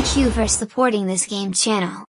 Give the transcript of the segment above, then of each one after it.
Thank you for supporting this game channel.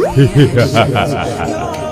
yeah.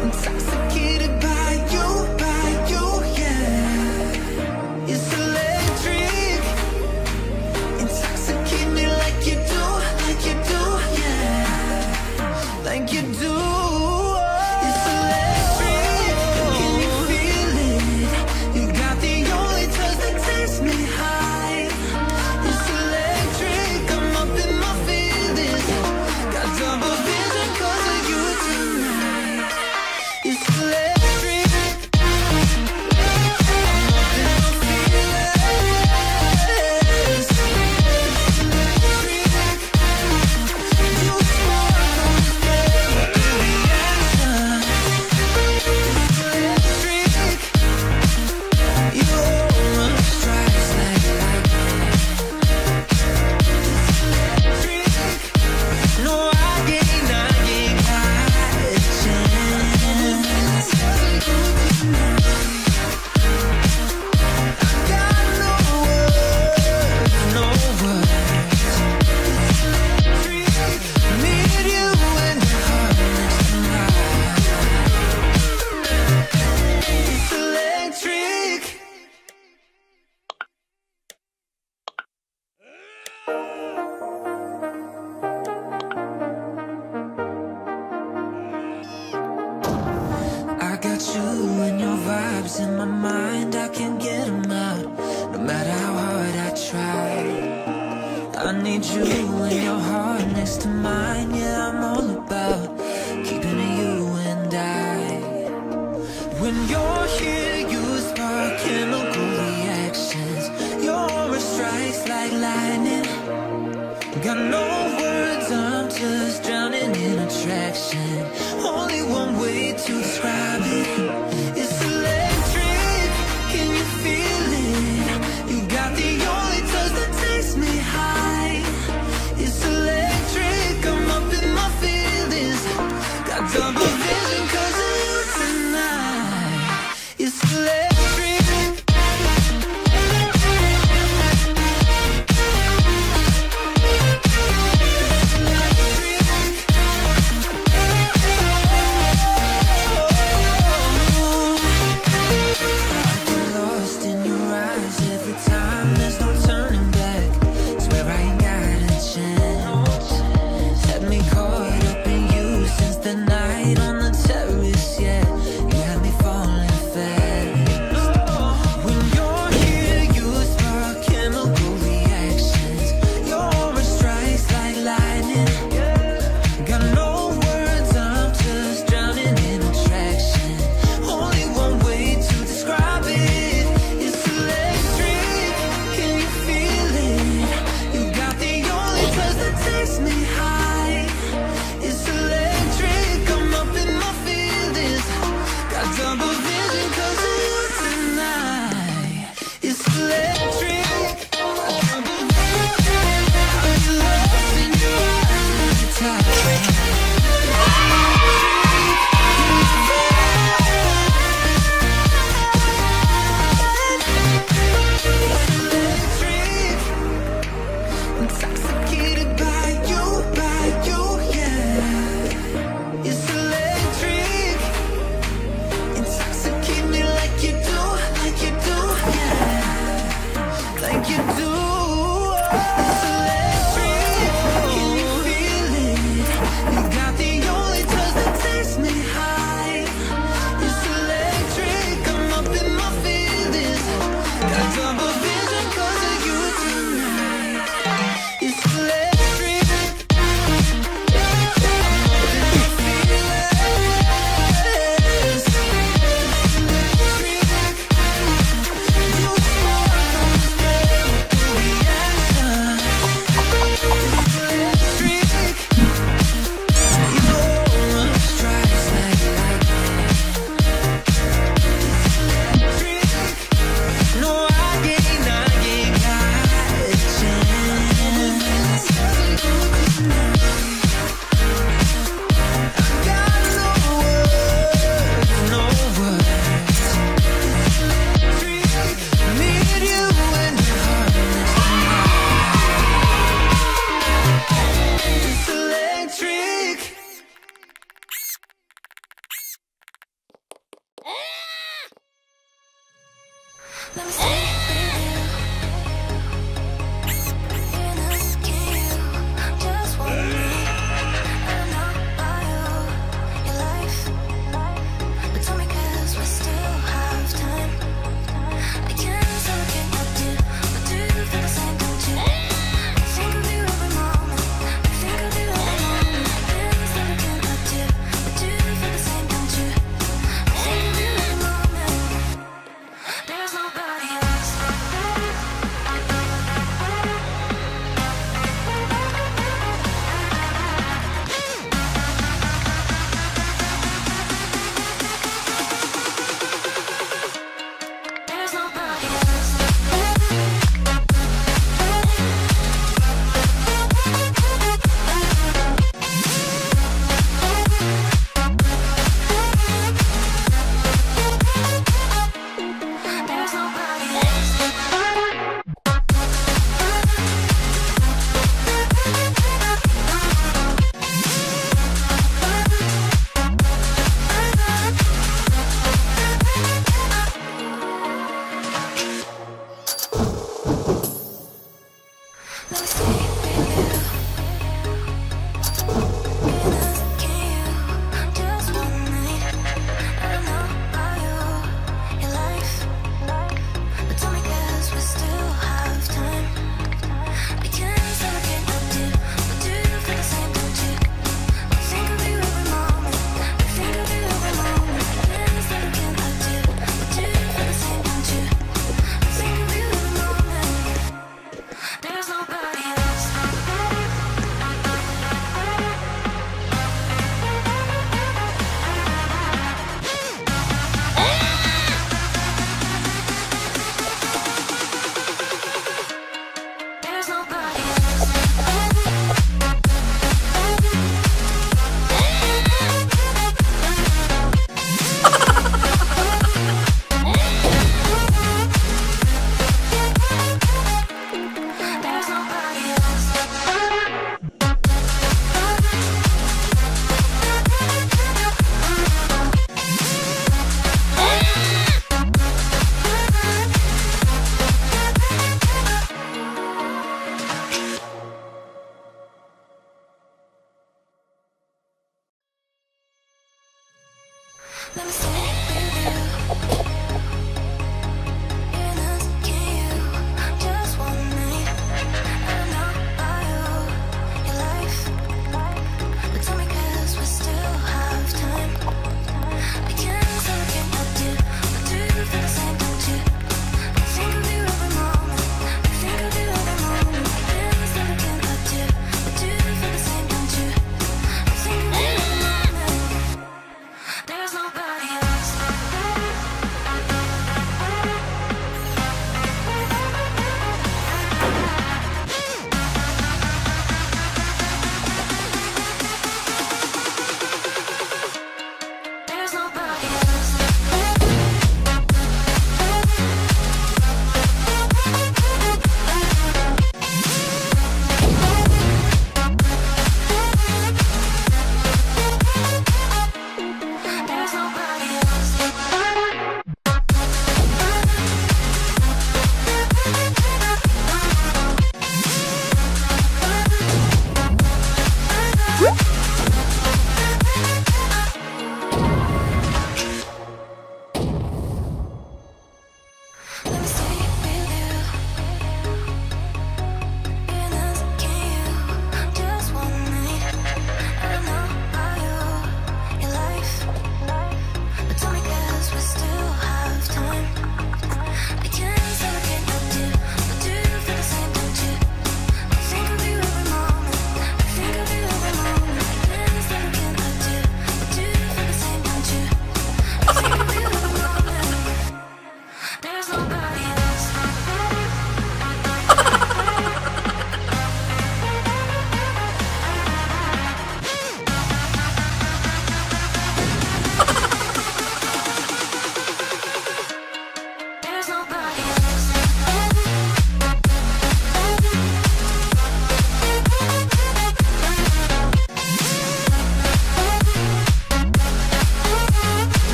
inside.